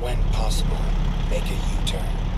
When possible, make a U-turn.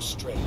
Straight.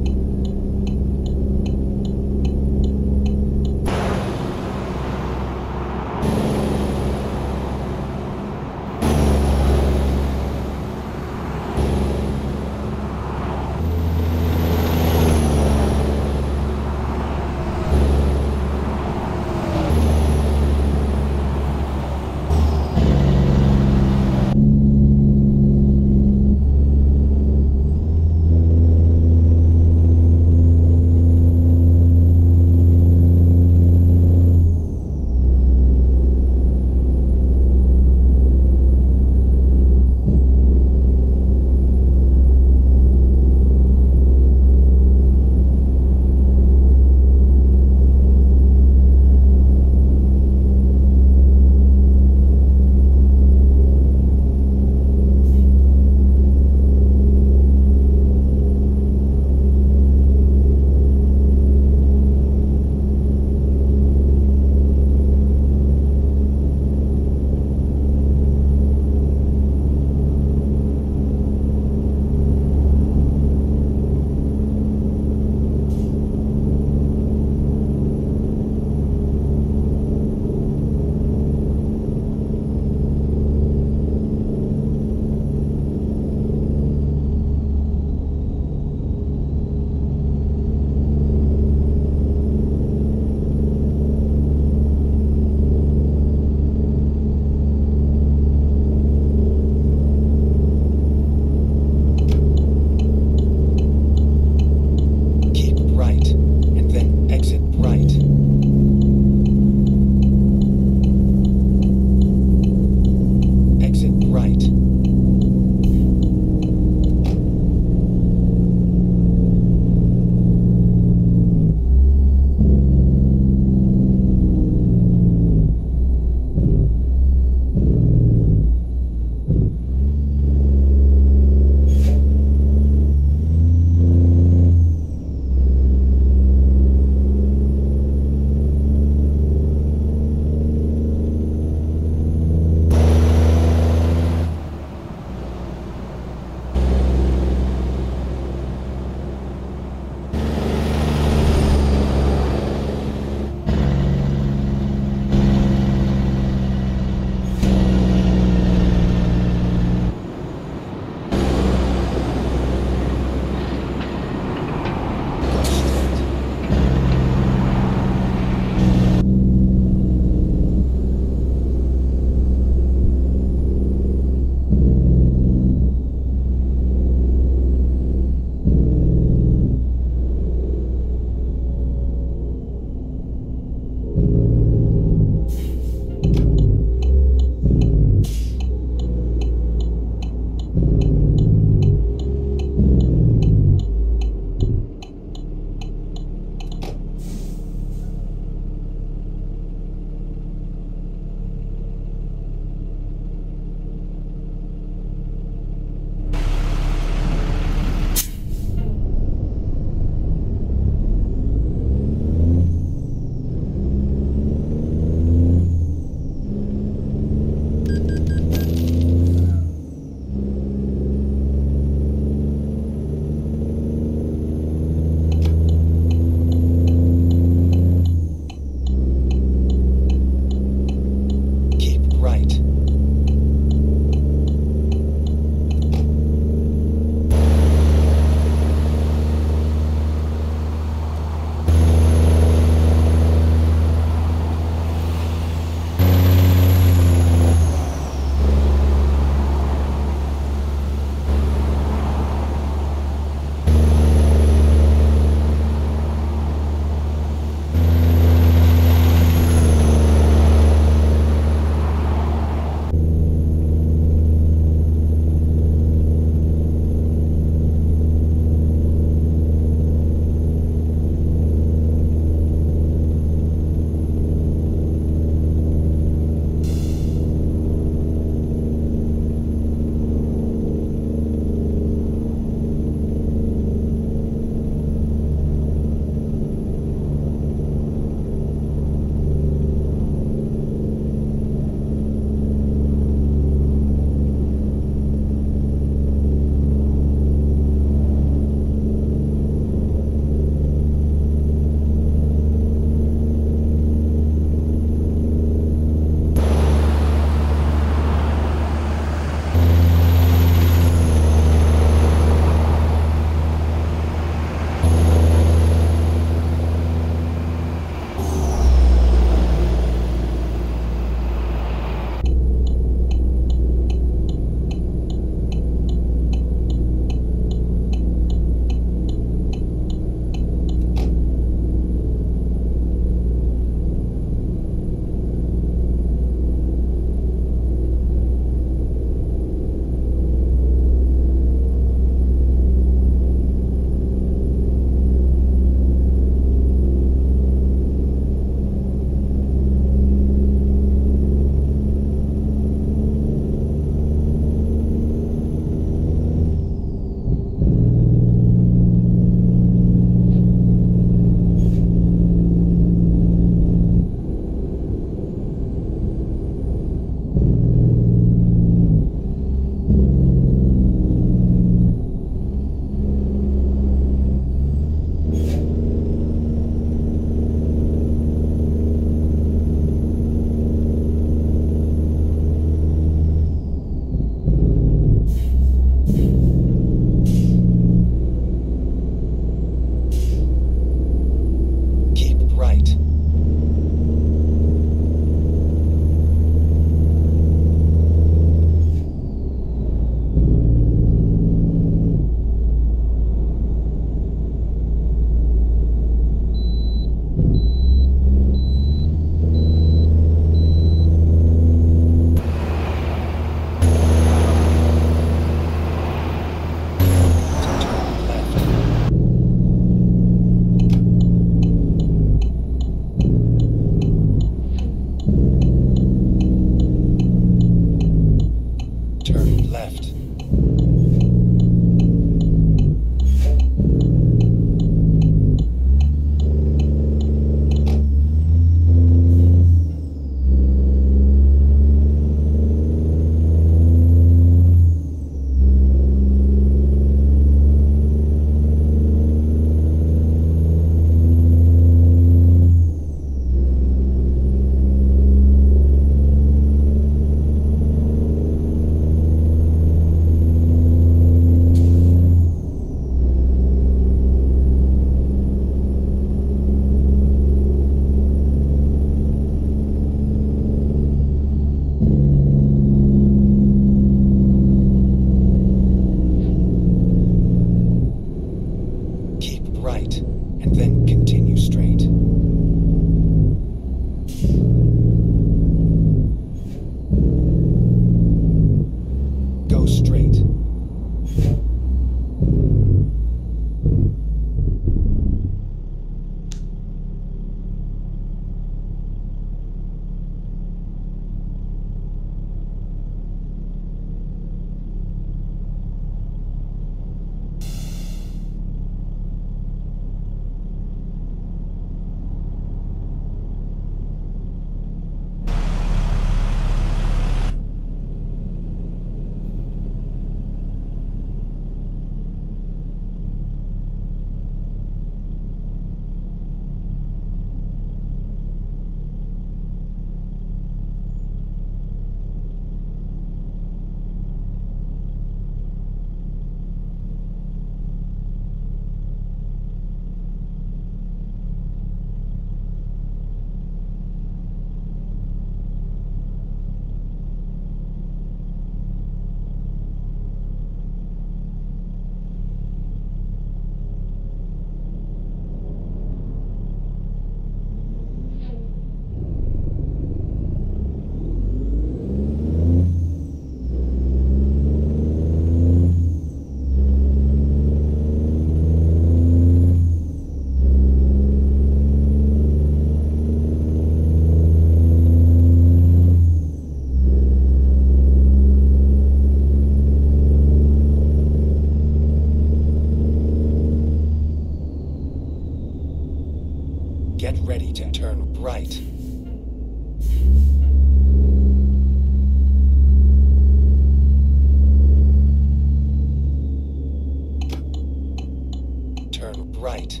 Turn right.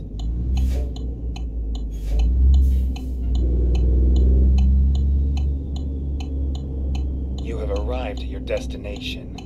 You have arrived at your destination.